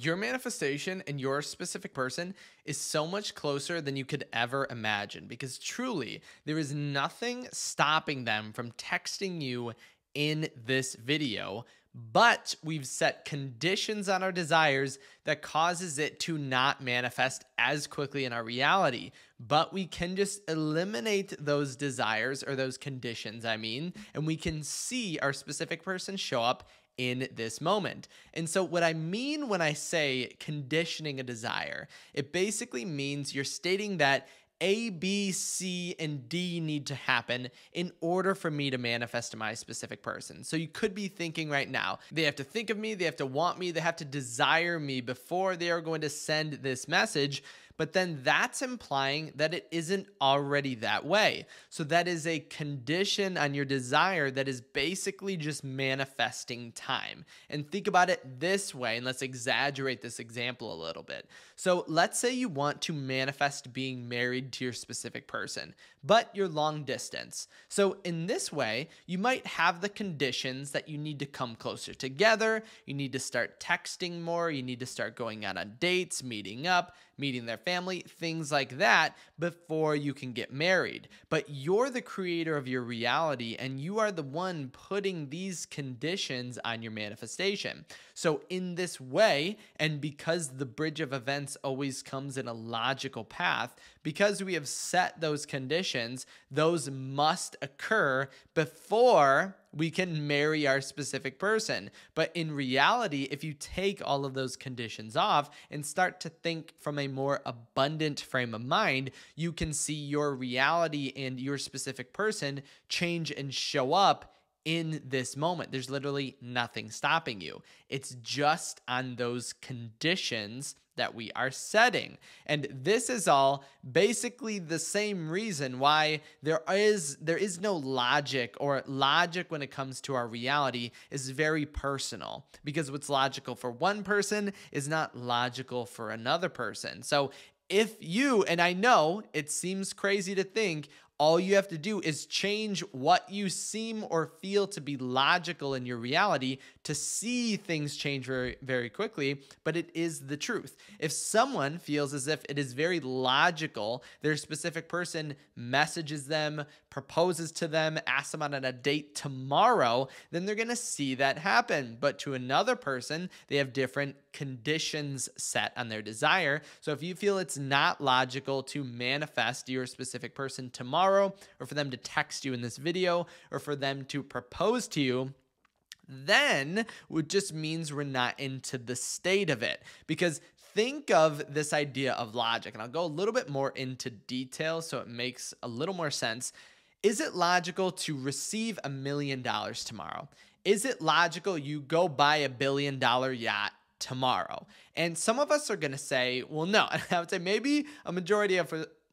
Your manifestation and your specific person is so much closer than you could ever imagine because truly, there is nothing stopping them from texting you in this video but we've set conditions on our desires that causes it to not manifest as quickly in our reality. But we can just eliminate those desires or those conditions i mean and we can see our specific person show up in this moment. And so, what I mean when I say conditioning a desire, it basically means you're stating that a, B, C, and D need to happen in order for me to manifest to my specific person. So you could be thinking right now, they have to think of me, they have to want me, they have to desire me before they are going to send this message but then that's implying that it isn't already that way. So that is a condition on your desire that is basically just manifesting time. And think about it this way, and let's exaggerate this example a little bit. So let's say you want to manifest being married to your specific person, but you're long distance. So in this way, you might have the conditions that you need to come closer together, you need to start texting more, you need to start going out on dates, meeting up, meeting their family, things like that before you can get married. But you're the creator of your reality and you are the one putting these conditions on your manifestation. So, in this way, and because the bridge of events always comes in a logical path, because we have set those conditions, those must occur before we can marry our specific person. But in reality, if you take all of those conditions off and start to think from a more abundant frame of mind, you can see your reality and your specific person change and show up in this moment. There's literally nothing stopping you. It's just on those conditions that we are setting. And this is all basically the same reason why there is there is no logic or logic when it comes to our reality is very personal because what's logical for one person is not logical for another person. So if you, and I know it seems crazy to think, all you have to do is change what you seem or feel to be logical in your reality to see things change very, very quickly, but it is the truth. If someone feels as if it is very logical, their specific person messages them, proposes to them, asks them on a date tomorrow, then they're gonna see that happen. But to another person, they have different conditions set on their desire. So if you feel it's not logical to manifest your specific person tomorrow, or for them to text you in this video, or for them to propose to you, then it just means we're not into the state of it. Because think of this idea of logic, and I'll go a little bit more into detail so it makes a little more sense. Is it logical to receive a million dollars tomorrow? Is it logical you go buy a billion dollar yacht tomorrow. And some of us are going to say, well, no. And I would say maybe a majority of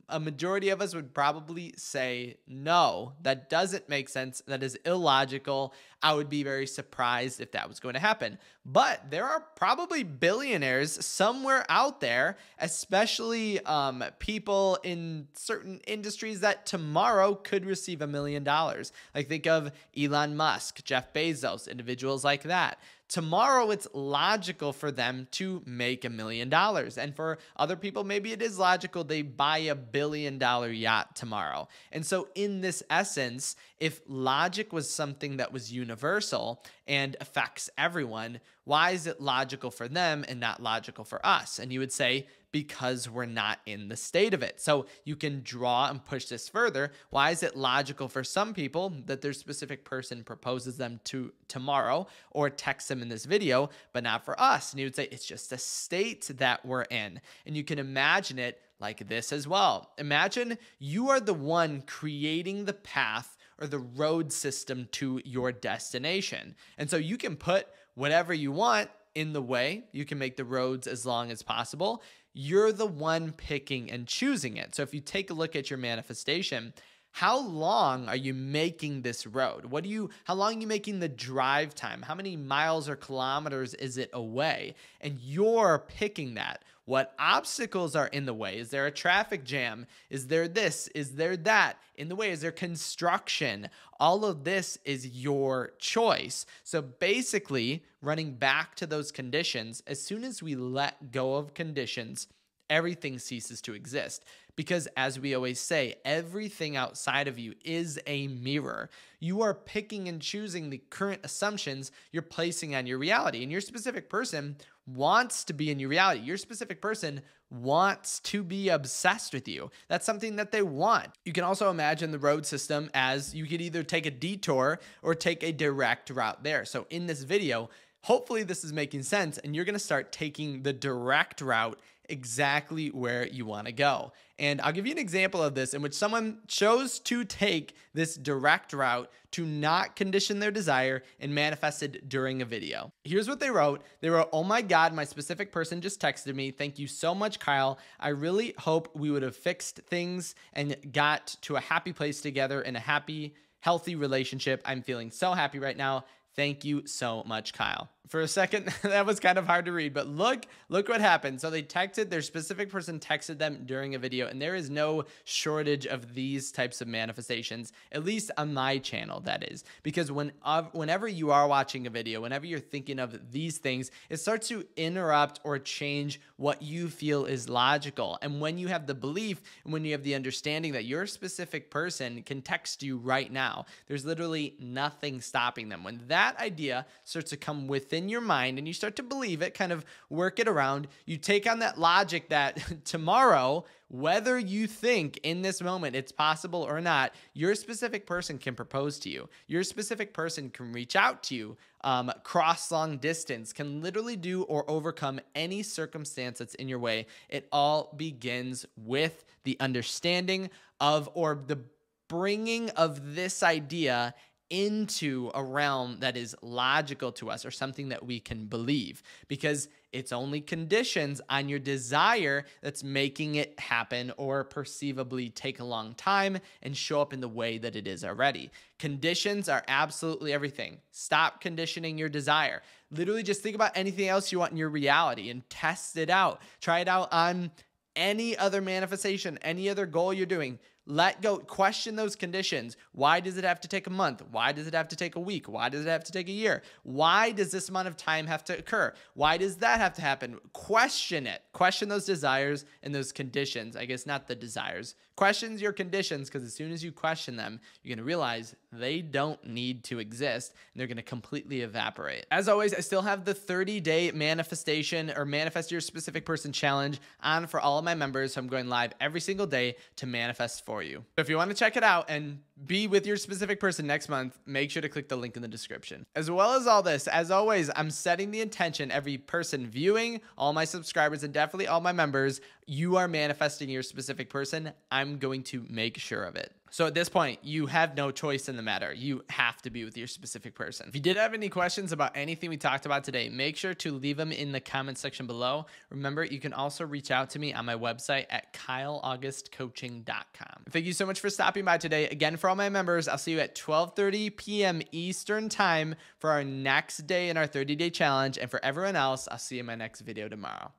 a majority of us would probably say no that doesn't make sense. That is illogical. I would be very surprised if that was going to happen. But there are probably billionaires somewhere out there especially um, people in certain industries that tomorrow could receive a million dollars. Like think of elon musk jeff bezos individuals like that tomorrow it's logical for them to make a million dollars. And for other people, maybe it is logical they buy a billion dollar yacht tomorrow. And so, in this essence, if logic was something that was universal and affects everyone, why is it logical for them and not logical for us? And you would say, because we're not in the state of it. So you can draw and push this further. Why is it logical for some people that their specific person proposes them to tomorrow or texts them in this video, but not for us? And you would say it's just a state that we're in. And you can imagine it like this as well. Imagine you are the one creating the path or the road system to your destination. And so you can put whatever you want in the way. You can make the roads as long as possible you're the one picking and choosing it. So if you take a look at your manifestation, how long are you making this road? What do you how long are you making the drive time? How many miles or kilometers is it away? And you're picking that. What obstacles are in the way? Is there a traffic jam? Is there this? Is there that in the way? Is there construction? All of this is your choice. So basically, running back to those conditions, as soon as we let go of conditions, everything ceases to exist. Because as we always say, everything outside of you is a mirror. You are picking and choosing the current assumptions you're placing on your reality. And your specific person wants to be in your reality. Your specific person wants to be obsessed with you. That's something that they want. You can also imagine the road system as you could either take a detour or take a direct route there. So in this video, hopefully this is making sense and you're going to start taking the direct route exactly where you want to go. And I'll give you an example of this in which someone chose to take this direct route to not condition their desire and manifested during a video. Here's what they wrote. They wrote, Oh my God, my specific person just texted me. Thank you so much, Kyle. I really hope we would have fixed things and got to a happy place together in a happy, healthy relationship. I'm feeling so happy right now. Thank you so much, Kyle. For a second, that was kind of hard to read, but look, look what happened. So they texted, their specific person texted them during a video, and there is no shortage of these types of manifestations, at least on my channel, that is. Because when uh, whenever you are watching a video, whenever you're thinking of these things, it starts to interrupt or change what you feel is logical. And when you have the belief and when you have the understanding that your specific person can text you right now, there's literally nothing stopping them. When that that idea starts to come within your mind and you start to believe it, kind of work it around, you take on that logic that tomorrow, whether you think in this moment it's possible or not, your specific person can propose to you. Your specific person can reach out to you, um, cross long distance, can literally do or overcome any circumstance that's in your way. It all begins with the understanding of or the bringing of this idea into a realm that is logical to us or something that we can believe because it's only conditions on your desire that's making it happen or perceivably take a long time and show up in the way that it is already. Conditions are absolutely everything. Stop conditioning your desire. Literally just think about anything else you want in your reality and test it out. Try it out on any other manifestation, any other goal you're doing let go question those conditions. Why does it have to take a month? Why does it have to take a week? Why does it have to take a year? Why does this amount of time have to occur? Why does that have to happen? Question it. Question those desires and those conditions. I guess not the desires. Questions your conditions because as soon as you question them you're going to realize they don't need to exist and they're going to completely evaporate. As always i still have the 30 day manifestation or manifest your specific person challenge on for all of my members. So i'm going live every single day to manifest for for you. So if you want to check it out and be with your specific person next month, make sure to click the link in the description. As well as all this, as always, I'm setting the intention every person viewing, all my subscribers, and definitely all my members, you are manifesting your specific person. I'm going to make sure of it. So at this point, you have no choice in the matter. You have to be with your specific person. If you did have any questions about anything we talked about today, make sure to leave them in the comment section below. Remember, you can also reach out to me on my website at kyleaugustcoaching.com. Thank you so much for stopping by today. Again, for all my members, I'll see you at 12:30 p.m. Eastern Time for our next day in our 30-day challenge. And for everyone else, I'll see you in my next video tomorrow.